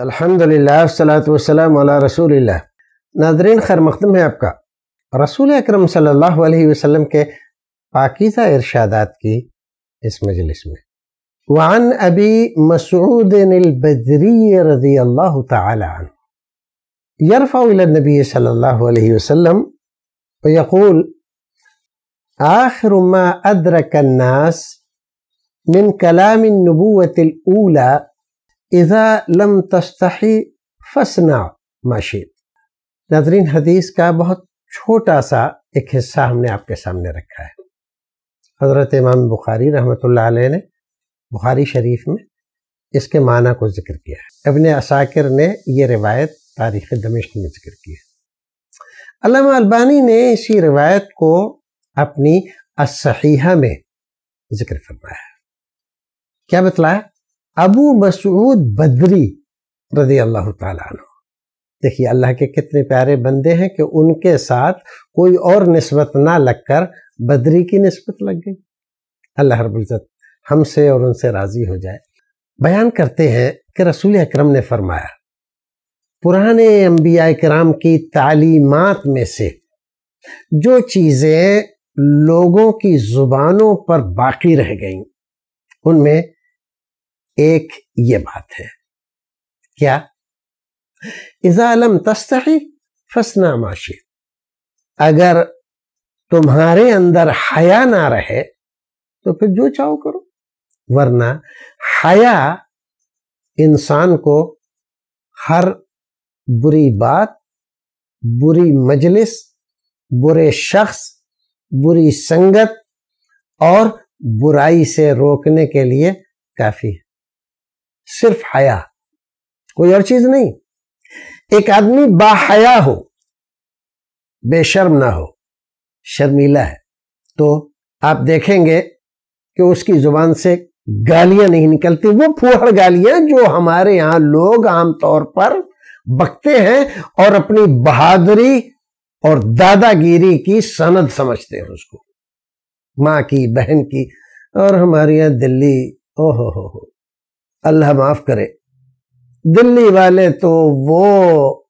अल्हम्दुलिल्लाह सलाम रसूल नादरीन खैर मकदम है आपका रसूल अक्रम सल्लल्लाहु अलैहि वसल्लम के पाकिज़ा इरशादात की इस मजलिस में वान अबी मसूद बदरी रज़ी अल्लाह तरफ़ा नबी सल्लल्लाहु अलैहि वसल्लम यकूल आखिर मा अदरक अन्नास मिन कलाम नबूवत ऊला इज़ा लम तस्तही फसना माशिद नाजरीन, हदीस का बहुत छोटा सा एक हिस्सा हमने आपके सामने रखा है। हज़रत इमाम बुखारी रहमत ने बुखारी शरीफ में इसके माना को ज़िक्र किया है। अबन असाकिर ने यह रिवायत तारीख़ दमिश्क में ज़िक्र की है। अल्लामा अलबानी ने इसी रिवायत को अपनी असहीहा में ज़िक्र फरमाया क्या बतलाया? अबू मसूद बदरी रज़ी अल्लाह तु देखिए, अल्लाह के कितने प्यारे बंदे हैं कि उनके साथ कोई और नस्बत ना लगकर बदरी की नस्बत लग गई। अल्लाह रबुल्ज़त हमसे और उनसे राज़ी हो जाए। बयान करते हैं कि रसूल अकरम ने फरमाया, पुराने अम्बिया कराम की तालीमात में से जो चीज़ें लोगों की ज़ुबानों पर बाकी रह गईं, उनमें एक ये बात है। क्या? इजालम तस्तही फसना माशी अगर तुम्हारे अंदर हया ना रहे तो फिर जो चाहो करो। वरना हया इंसान को हर बुरी बात, बुरी मजलिस, बुरे शख्स, बुरी संगत और बुराई से रोकने के लिए काफ़ी है। सिर्फ़ हया। कोई और चीज़ नहीं। एक आदमी बाहया हो, बेशर्म ना हो, शर्मीला है तो आप देखेंगे कि उसकी ज़ुबान से गालियाँ नहीं निकलती। वो फूहड़ गालियाँ जो हमारे यहाँ लोग आमतौर पर बकते हैं और अपनी बहादुरी और दादागिरी की सनद समझते हैं उसको। माँ की, बहन की, और हमारे यहाँ दिल्ली, ओहो हो हो। अल्लाह माफ़ करे। दिल्ली वाले तो वो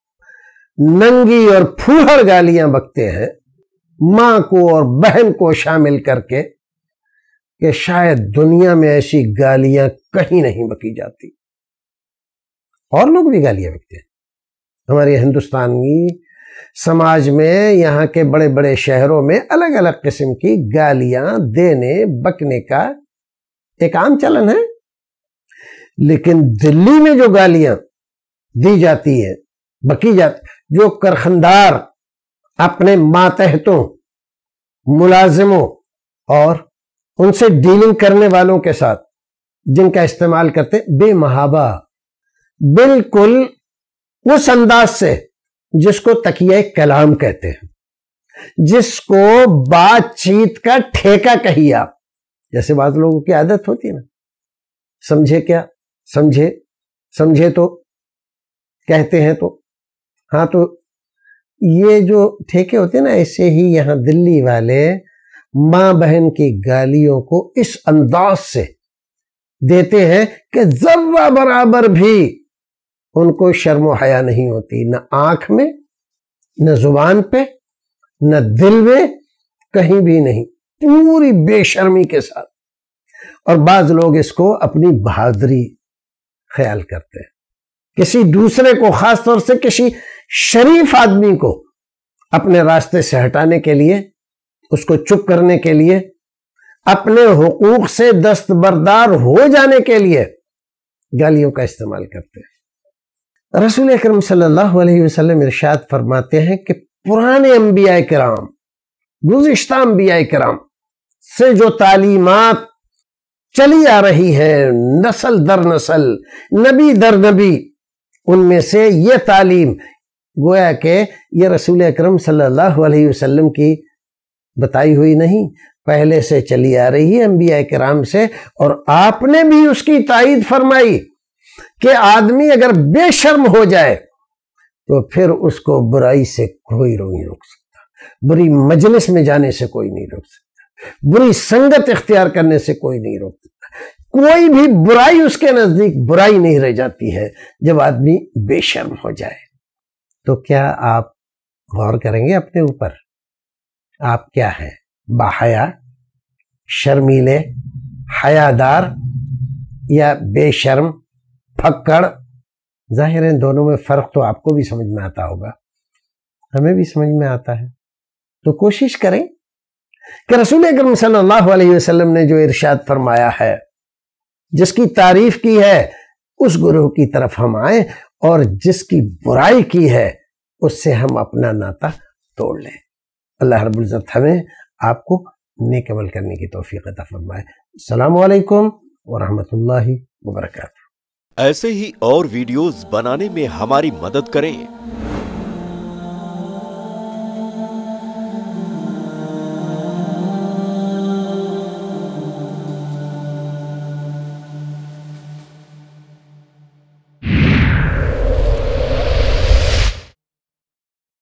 नंगी और फूहड़ गालियाँ बकते हैं, माँ को और बहन को शामिल करके कि शायद दुनिया में ऐसी गालियाँ कहीं नहीं बकी जाती। और लोग भी गालियाँ बकते हैं। हमारे हिंदुस्तानी समाज में, यहाँ के बड़े बड़े शहरों में अलग अलग किस्म की गालियाँ देने, बकने का एक आम चलन है। लेकिन दिल्ली में जो गालियाँ दी जाती है, बकी जाती, जो करखंदार अपने मातहतों, मुलाजिमों और उनसे डीलिंग करने वालों के साथ जिनका इस्तेमाल करते बेमहाबा। बिल्कुल उस अंदाज से जिसको तकिया कलाम कहते हैं, जिसको बातचीत का ठेका कही आप। जैसे बात लोगों की आदत होती है ना, समझे क्या? समझे? समझे तो कहते हैं तो। हाँ तो ये जो ठेके होते हैं ना, ऐसे ही यहाँ दिल्ली वाले माँ बहन की गालियों को इस अंदाज से देते हैं कि जर्रा बराबर भी उनको शर्म हया नहीं होती। न आँख में, न ज़ुबान पे, न दिल में, कहीं भी नहीं। पूरी बेशर्मी के साथ। और बाज लोग इसको अपनी बहादुरी ख्याल करते हैं। किसी दूसरे को, खास तौर से किसी शरीफ आदमी को अपने रास्ते से हटाने के लिए, उसको चुप करने के लिए, अपने हुकूक से दस्तबरदार हो जाने के लिए गालियों का इस्तेमाल करते हैं। रसूल अकरम सल्लल्लाहु अलैहि वसल्लम इरशाद फरमाते हैं कि पुराने अम्बिया कराम गुज्त अम्बिया कराम से जो तालीमत चली आ रही है नस्ल दर नस्ल, नबी दर नबी। उनमें से ये तालीम गोया के ये रसूल अक्रम सल्लल्लाहु वसल्लम की बताई हुई नहीं। पहले से चली आ रही है अम्बिया कराम से और आपने भी उसकी तायद फरमाई कि आदमी अगर बेशर्म हो जाए तो फिर उसको बुराई से कोई नहीं रोक सकता। बुरी मजलिस में जाने से कोई नहीं रोक सकता। बुरी संगत इख्तियार करने से कोई नहीं रोक कोई भी बुराई उसके नज़दीक बुराई नहीं रह जाती है, जब आदमी बेशर्म हो जाए। तो क्या आप गौर करेंगे अपने ऊपर? आप क्या हैं? बाहया, शर्मीले, हयादार या बेशर्म, फक्कड़? ज़ाहिर है दोनों में फ़र्क तो आपको भी समझ में आता होगा। हमें भी समझ में आता है। तो कोशिश करें कि रसूल अकरम सल्लल्लाहु ने जो इरशाद फरमाया है, जिसकी तारीफ़ की है, उस गुरु की तरफ़ हम आए और जिसकी बुराई की है, उससे हम अपना नाता तोड़ लें। अल्लाह रब्बुल इज़्ज़त हमें आपको नेक अमल करने की तौफीक अता फरमाए। अस्सलाम वालेकुम व रहमतुल्लाहि व बरकातहू ऐसे ही और वीडियोस बनाने में हमारी मदद करें।